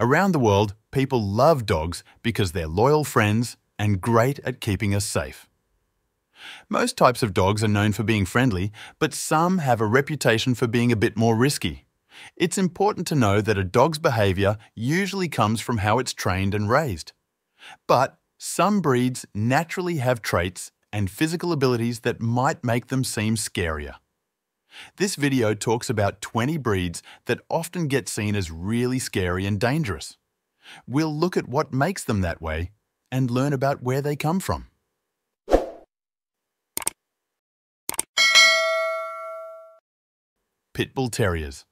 Around the world, people love dogs because they're loyal friends and great at keeping us safe. Most types of dogs are known for being friendly, but some have a reputation for being a bit more risky. It's important to know that a dog's behaviour usually comes from how it's trained and raised. But some breeds naturally have traits and physical abilities that might make them seem scarier. This video talks about 20 breeds that often get seen as really scary and dangerous. We'll look at what makes them that way and learn about where they come from. Pit Bull Terriers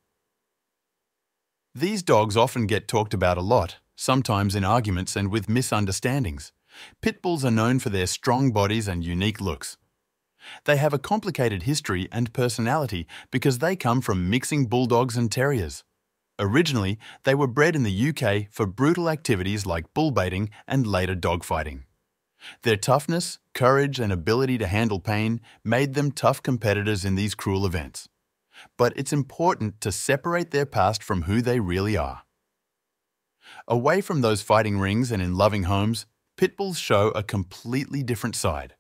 These dogs often get talked about a lot, sometimes in arguments and with misunderstandings. Pit bulls are known for their strong bodies and unique looks. They have a complicated history and personality because they come from mixing bulldogs and terriers. Originally, they were bred in the UK for brutal activities like bull baiting and later dogfighting. Their toughness, courage and ability to handle pain made them tough competitors in these cruel events. But it's important to separate their past from who they really are. Away from those fighting rings and in loving homes, pit bulls show a completely different side.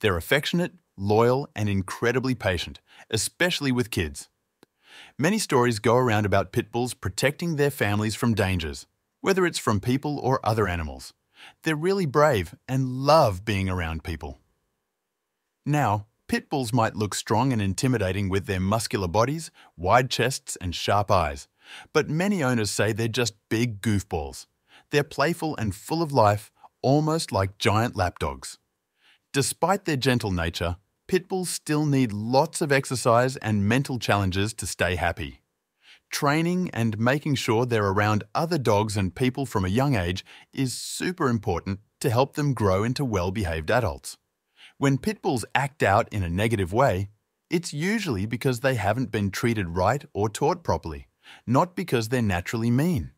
They're affectionate, loyal, and incredibly patient, especially with kids. Many stories go around about pit bulls protecting their families from dangers, whether it's from people or other animals. They're really brave and love being around people. Now, pit bulls might look strong and intimidating with their muscular bodies, wide chests, and sharp eyes, but many owners say they're just big goofballs. They're playful and full of life, almost like giant lapdogs. Despite their gentle nature, pit bulls still need lots of exercise and mental challenges to stay happy. Training and making sure they're around other dogs and people from a young age is super important to help them grow into well-behaved adults. When pit bulls act out in a negative way, it's usually because they haven't been treated right or taught properly, not because they're naturally mean.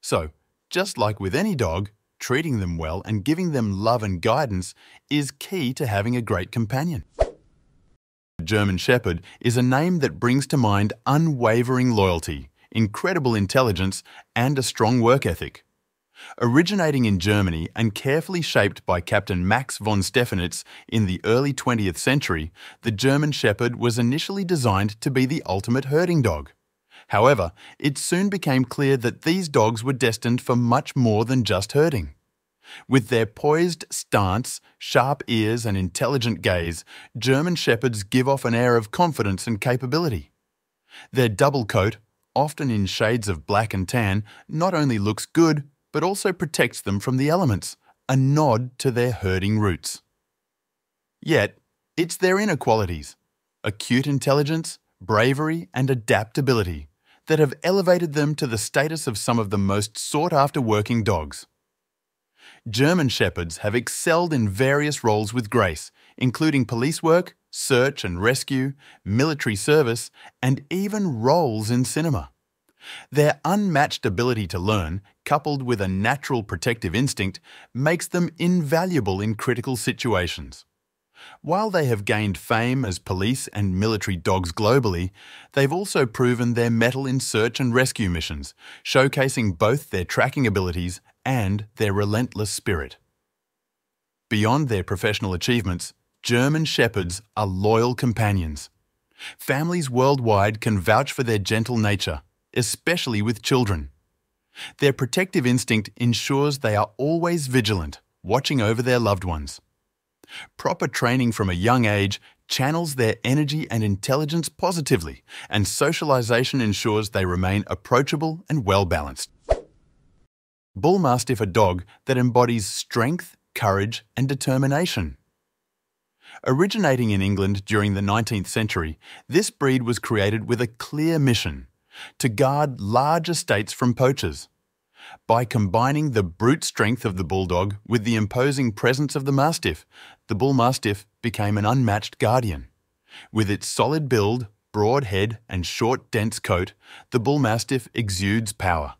So, just like with any dog, treating them well and giving them love and guidance is key to having a great companion. German Shepherd is a name that brings to mind unwavering loyalty, incredible intelligence, and a strong work ethic. Originating in Germany and carefully shaped by Captain Max von Stephanitz in the early 20th century, the German Shepherd was initially designed to be the ultimate herding dog. However, it soon became clear that these dogs were destined for much more than just herding. With their poised stance, sharp ears, and intelligent gaze, German Shepherds give off an air of confidence and capability. Their double coat, often in shades of black and tan, not only looks good, but also protects them from the elements, a nod to their herding roots. Yet, it's their inner qualities acute intelligence, bravery, and adaptability that have elevated them to the status of some of the most sought after working dogs. German Shepherds have excelled in various roles with grace, including police work, search and rescue, military service, and even roles in cinema. Their unmatched ability to learn, coupled with a natural protective instinct, makes them invaluable in critical situations. While they have gained fame as police and military dogs globally, they've also proven their mettle in search and rescue missions, showcasing both their tracking abilities and their relentless spirit. Beyond their professional achievements, German Shepherds are loyal companions. Families worldwide can vouch for their gentle nature, especially with children. Their protective instinct ensures they are always vigilant, watching over their loved ones. Proper training from a young age channels their energy and intelligence positively, and socialization ensures they remain approachable and well balanced. Bull Mastiff a dog that embodies strength, courage, and determination. Originating in England during the 19th century, this breed was created with a clear mission to guard large estates from poachers. By combining the brute strength of the bulldog with the imposing presence of the mastiff, the bull mastiff became an unmatched guardian. With its solid build, broad head, and short, dense coat, the bull mastiff exudes power.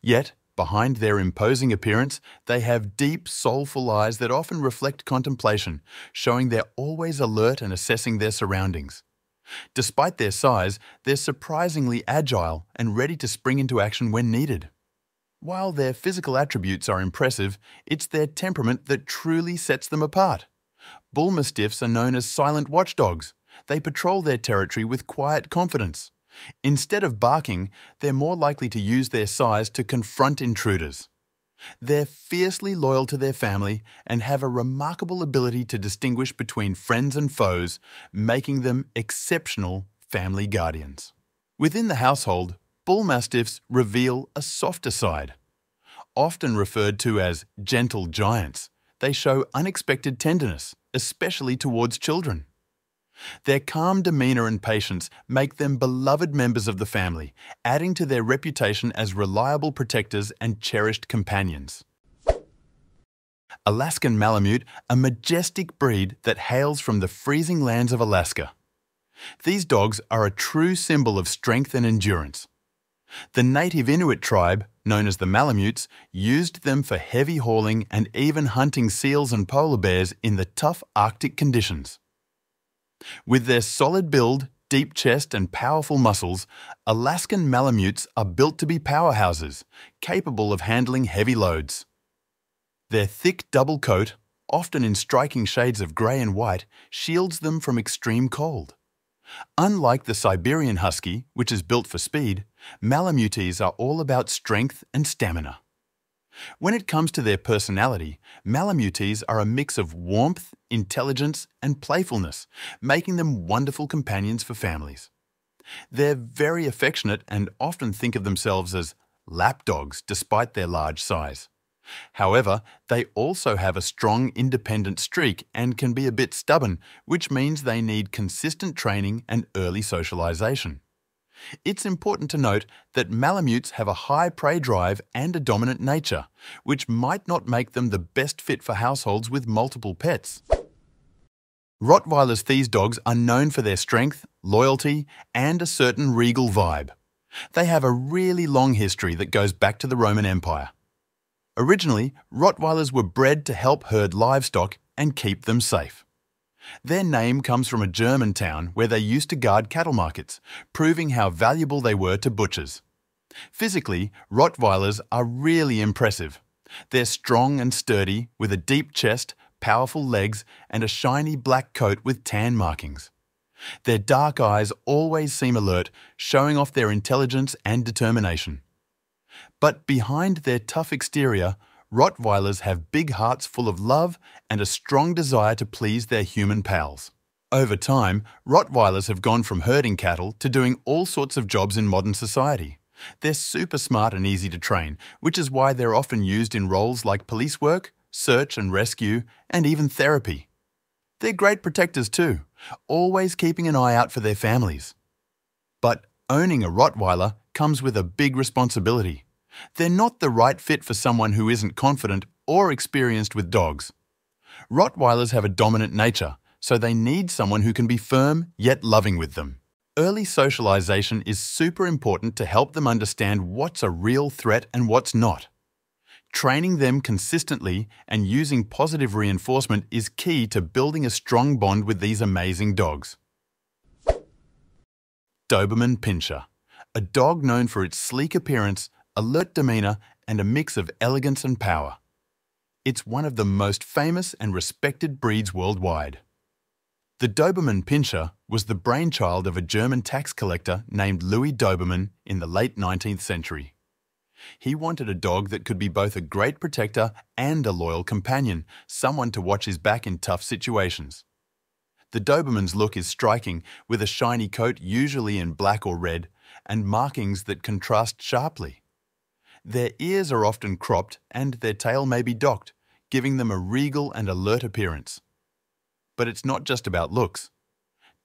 Yet, behind their imposing appearance, they have deep, soulful eyes that often reflect contemplation, showing they're always alert and assessing their surroundings. Despite their size, they're surprisingly agile and ready to spring into action when needed. While their physical attributes are impressive, it's their temperament that truly sets them apart. Bull Mastiffs are known as silent watchdogs. They patrol their territory with quiet confidence. Instead of barking, they're more likely to use their size to confront intruders. They're fiercely loyal to their family and have a remarkable ability to distinguish between friends and foes, making them exceptional family guardians. Within the household, Bull Mastiffs reveal a softer side. Often referred to as gentle giants, they show unexpected tenderness, especially towards children. Their calm demeanour and patience make them beloved members of the family, adding to their reputation as reliable protectors and cherished companions. Alaskan Malamute, a majestic breed that hails from the freezing lands of Alaska. These dogs are a true symbol of strength and endurance. The native Inuit tribe, known as the Malamutes, used them for heavy hauling and even hunting seals and polar bears in the tough Arctic conditions. With their solid build, deep chest, and powerful muscles, Alaskan Malamutes are built to be powerhouses, capable of handling heavy loads. Their thick double coat, often in striking shades of grey and white, shields them from extreme cold. Unlike the Siberian Husky, which is built for speed, Malamutes are all about strength and stamina. When it comes to their personality, Malamutes are a mix of warmth, intelligence, and playfulness, making them wonderful companions for families. They're very affectionate and often think of themselves as lapdogs despite their large size. However, they also have a strong independent streak and can be a bit stubborn, which means they need consistent training and early socialization. It's important to note that Malamutes have a high prey drive and a dominant nature, which might not make them the best fit for households with multiple pets. Rottweilers these dogs are known for their strength, loyalty, and a certain regal vibe. They have a really long history that goes back to the Roman Empire. Originally, Rottweilers were bred to help herd livestock and keep them safe. Their name comes from a German town where they used to guard cattle markets, proving how valuable they were to butchers. Physically, Rottweilers are really impressive. They're strong and sturdy, with a deep chest, powerful legs, and a shiny black coat with tan markings. Their dark eyes always seem alert, showing off their intelligence and determination. But behind their tough exterior, Rottweilers have big hearts full of love and a strong desire to please their human pals. Over time, Rottweilers have gone from herding cattle to doing all sorts of jobs in modern society. They're super smart and easy to train, which is why they're often used in roles like police work, search and rescue, and even therapy. They're great protectors too, always keeping an eye out for their families. But owning a Rottweiler comes with a big responsibility. They're not the right fit for someone who isn't confident or experienced with dogs. Rottweilers have a dominant nature, so they need someone who can be firm yet loving with them. Early socialization is super important to help them understand what's a real threat and what's not. Training them consistently and using positive reinforcement is key to building a strong bond with these amazing dogs. Doberman Pinscher, a dog known for its sleek appearance, alert demeanour, and a mix of elegance and power. It's one of the most famous and respected breeds worldwide. The Doberman Pinscher was the brainchild of a German tax collector named Louis Doberman in the late 19th century. He wanted a dog that could be both a great protector and a loyal companion, someone to watch his back in tough situations. The Doberman's look is striking, with a shiny coat usually in black or red, and markings that contrast sharply. Their ears are often cropped and their tail may be docked, giving them a regal and alert appearance. But it's not just about looks.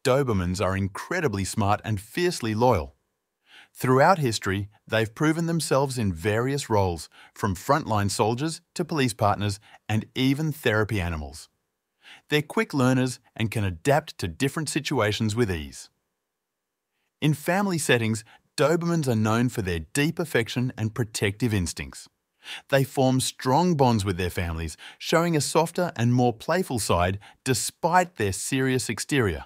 Dobermans are incredibly smart and fiercely loyal. Throughout history, they've proven themselves in various roles, from frontline soldiers to police partners and even therapy animals. They're quick learners and can adapt to different situations with ease. In family settings, Dobermans are known for their deep affection and protective instincts. They form strong bonds with their families, showing a softer and more playful side despite their serious exterior.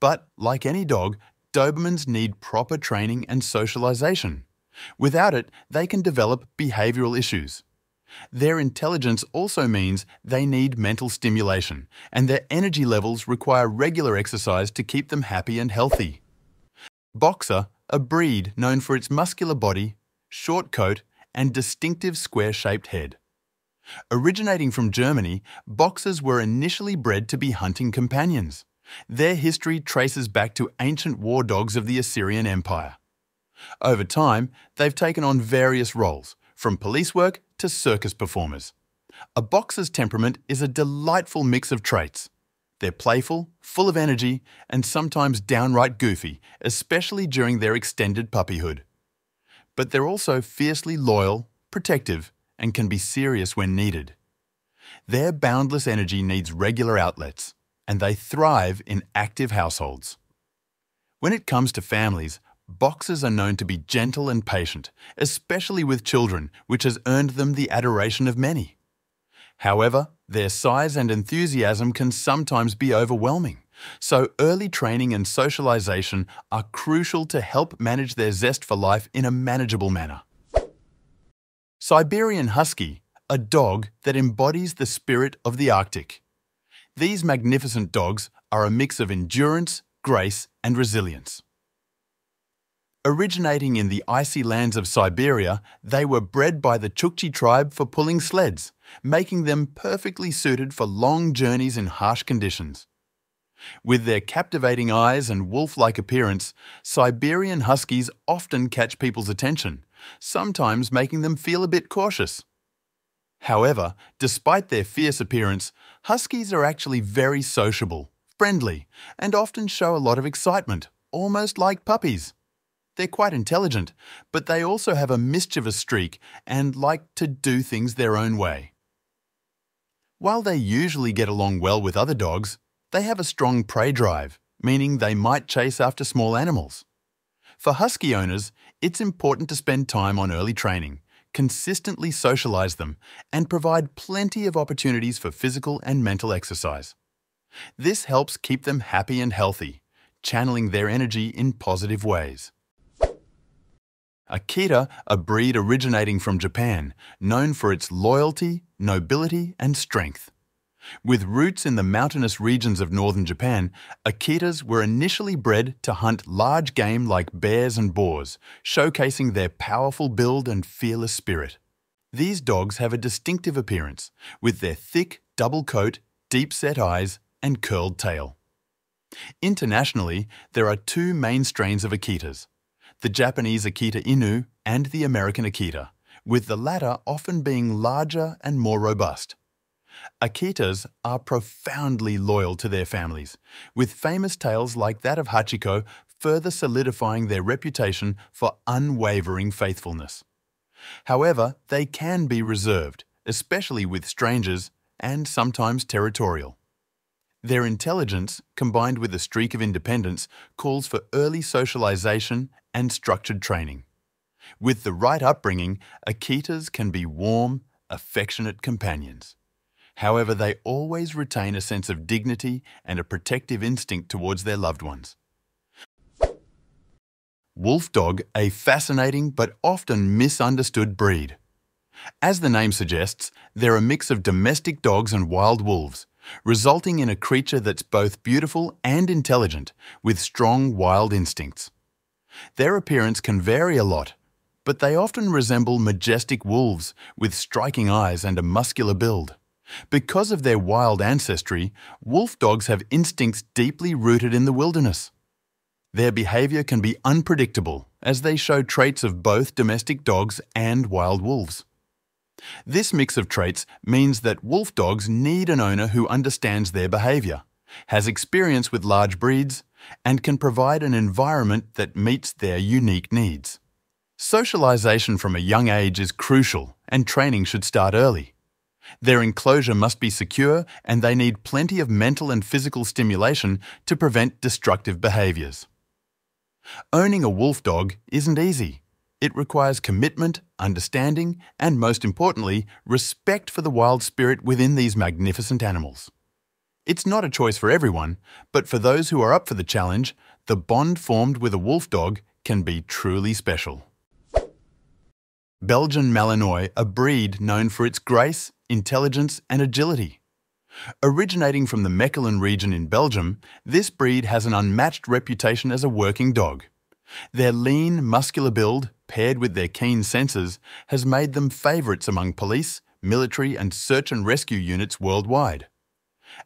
But, like any dog, Dobermans need proper training and socialization. Without it, they can develop behavioral issues. Their intelligence also means they need mental stimulation, and their energy levels require regular exercise to keep them happy and healthy. Boxer, a breed known for its muscular body, short coat, and distinctive square-shaped head. Originating from Germany, boxers were initially bred to be hunting companions. Their history traces back to ancient war dogs of the Assyrian Empire. Over time, they've taken on various roles, from police work to circus performers. A boxer's temperament is a delightful mix of traits. They're playful, full of energy, and sometimes downright goofy, especially during their extended puppyhood. But they're also fiercely loyal, protective, and can be serious when needed. Their boundless energy needs regular outlets, and they thrive in active households. When it comes to families, boxers are known to be gentle and patient, especially with children, which has earned them the adoration of many. However, their size and enthusiasm can sometimes be overwhelming, so early training and socialization are crucial to help manage their zest for life in a manageable manner. Siberian Husky, a dog that embodies the spirit of the Arctic. These magnificent dogs are a mix of endurance, grace, and resilience. Originating in the icy lands of Siberia, they were bred by the Chukchi tribe for pulling sleds, making them perfectly suited for long journeys in harsh conditions. With their captivating eyes and wolf-like appearance, Siberian Huskies often catch people's attention, sometimes making them feel a bit cautious. However, despite their fierce appearance, Huskies are actually very sociable, friendly, and often show a lot of excitement, almost like puppies. They're quite intelligent, but they also have a mischievous streak and like to do things their own way. While they usually get along well with other dogs, they have a strong prey drive, meaning they might chase after small animals. For husky owners, it's important to spend time on early training, consistently socialize them, and provide plenty of opportunities for physical and mental exercise. This helps keep them happy and healthy, channeling their energy in positive ways. Akita, a breed originating from Japan, known for its loyalty, nobility and strength. With roots in the mountainous regions of northern Japan, Akitas were initially bred to hunt large game like bears and boars, showcasing their powerful build and fearless spirit. These dogs have a distinctive appearance, with their thick, double coat, deep-set eyes and curled tail. Internationally, there are two main strains of Akitas, the Japanese Akita Inu and the American Akita, with the latter often being larger and more robust. Akitas are profoundly loyal to their families, with famous tales like that of Hachiko further solidifying their reputation for unwavering faithfulness. However, they can be reserved, especially with strangers and sometimes territorial. Their intelligence, combined with a streak of independence, calls for early socialization and structured training. With the right upbringing, Akitas can be warm, affectionate companions. However, they always retain a sense of dignity and a protective instinct towards their loved ones. Wolf Dog, a fascinating but often misunderstood breed. As the name suggests, they're a mix of domestic dogs and wild wolves, resulting in a creature that's both beautiful and intelligent, with strong wild instincts. Their appearance can vary a lot, but they often resemble majestic wolves with striking eyes and a muscular build. Because of their wild ancestry, wolf dogs have instincts deeply rooted in the wilderness. Their behavior can be unpredictable as they show traits of both domestic dogs and wild wolves. This mix of traits means that wolf dogs need an owner who understands their behavior, has experience with large breeds, and can provide an environment that meets their unique needs. Socialization from a young age is crucial and training should start early. Their enclosure must be secure and they need plenty of mental and physical stimulation to prevent destructive behaviours. Owning a wolf dog isn't easy. It requires commitment, understanding, and most importantly, respect for the wild spirit within these magnificent animals. It's not a choice for everyone, but for those who are up for the challenge, the bond formed with a wolf dog can be truly special. Belgian Malinois a breed known for its grace, intelligence and agility. Originating from the Mechelen region in Belgium, this breed has an unmatched reputation as a working dog. Their lean, muscular build, paired with their keen senses, has made them favourites among police, military and search and rescue units worldwide.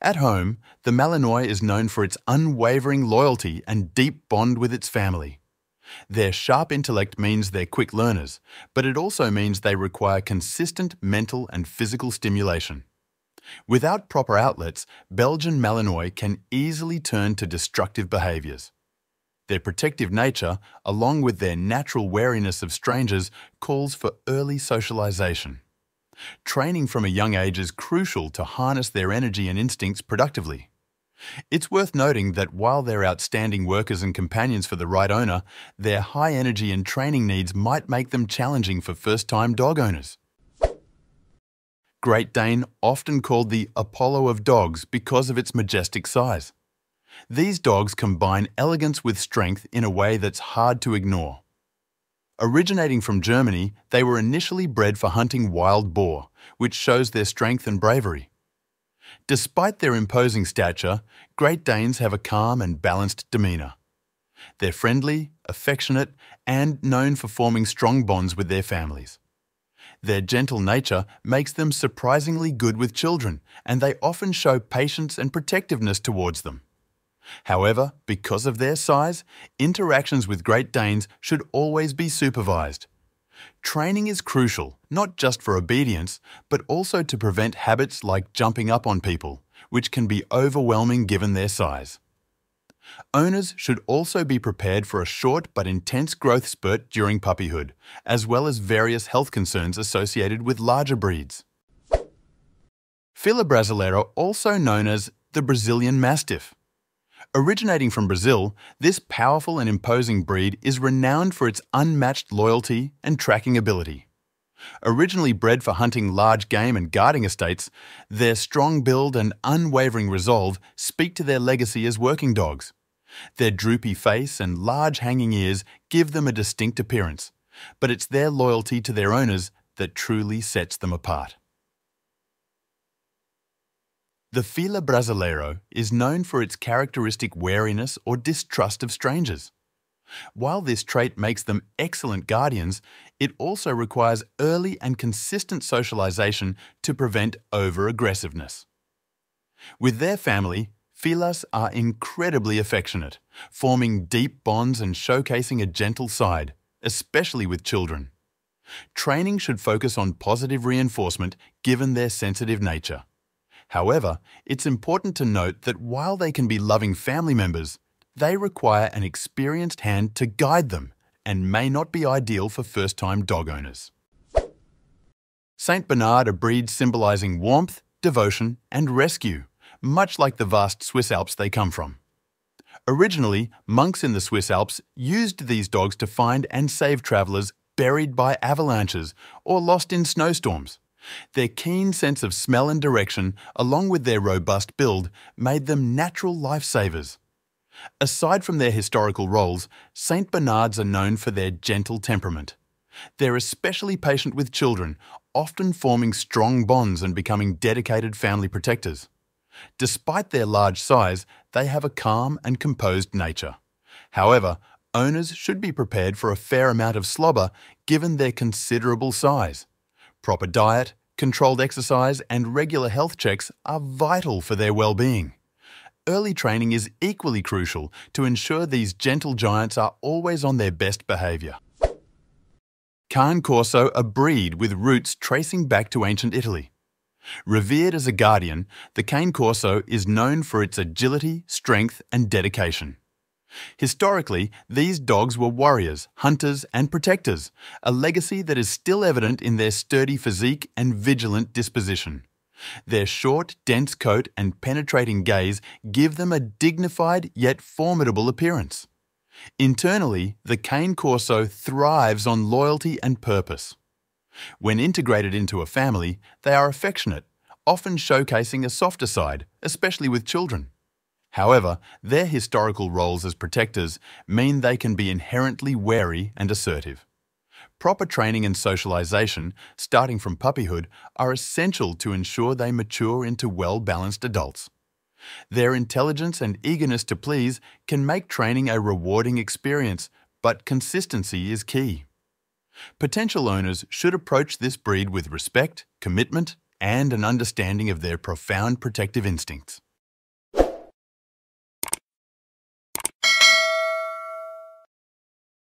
At home, the Malinois is known for its unwavering loyalty and deep bond with its family. Their sharp intellect means they're quick learners, but it also means they require consistent mental and physical stimulation. Without proper outlets, Belgian Malinois can easily turn to destructive behaviours. Their protective nature, along with their natural wariness of strangers, calls for early socialisation. Training from a young age is crucial to harness their energy and instincts productively. It's worth noting that while they're outstanding workers and companions for the right owner, their high energy and training needs might make them challenging for first-time dog owners. Great Dane often called the Apollo of dogs because of its majestic size. These dogs combine elegance with strength in a way that's hard to ignore. Originating from Germany, they were initially bred for hunting wild boar, which shows their strength and bravery. Despite their imposing stature, Great Danes have a calm and balanced demeanour. They're friendly, affectionate, and known for forming strong bonds with their families. Their gentle nature makes them surprisingly good with children, and they often show patience and protectiveness towards them. However, because of their size, interactions with Great Danes should always be supervised. Training is crucial, not just for obedience, but also to prevent habits like jumping up on people, which can be overwhelming given their size. Owners should also be prepared for a short but intense growth spurt during puppyhood, as well as various health concerns associated with larger breeds. Fila also known as the Brazilian Mastiff. Originating from Brazil, this powerful and imposing breed is renowned for its unmatched loyalty and tracking ability. Originally bred for hunting large game and guarding estates, their strong build and unwavering resolve speak to their legacy as working dogs. Their droopy face and large hanging ears give them a distinct appearance, but it's their loyalty to their owners that truly sets them apart. The Fila Brasileiro is known for its characteristic wariness or distrust of strangers. While this trait makes them excellent guardians, it also requires early and consistent socialization to prevent over-aggressiveness. With their family, Filas are incredibly affectionate, forming deep bonds and showcasing a gentle side, especially with children. Training should focus on positive reinforcement given their sensitive nature. However, it's important to note that while they can be loving family members, they require an experienced hand to guide them and may not be ideal for first-time dog owners. St. Bernard, a breed symbolising warmth, devotion and rescue, much like the vast Swiss Alps they come from. Originally, monks in the Swiss Alps used these dogs to find and save travellers buried by avalanches or lost in snowstorms. Their keen sense of smell and direction, along with their robust build, made them natural lifesavers. Aside from their historical roles, St. Bernards are known for their gentle temperament. They're especially patient with children, often forming strong bonds and becoming dedicated family protectors. Despite their large size, they have a calm and composed nature. However, owners should be prepared for a fair amount of slobber given their considerable size. Proper diet, controlled exercise and regular health checks are vital for their well-being. Early training is equally crucial to ensure these gentle giants are always on their best behaviour. Cane Corso a breed with roots tracing back to ancient Italy. Revered as a guardian, the Cane Corso is known for its agility, strength and dedication. Historically, these dogs were warriors, hunters, and protectors, a legacy that is still evident in their sturdy physique and vigilant disposition. Their short, dense coat and penetrating gaze give them a dignified yet formidable appearance. Internally, the cane corso thrives on loyalty and purpose. When integrated into a family, they are affectionate, often showcasing a softer side, especially with children. However, their historical roles as protectors mean they can be inherently wary and assertive. proper training and socialization, starting from puppyhood, are essential to ensure they mature into well balanced adults. Their intelligence and eagerness to please can make training a rewarding experience, but consistency is key. Potential owners should approach this breed with respect, commitment, and an understanding of their profound protective instincts.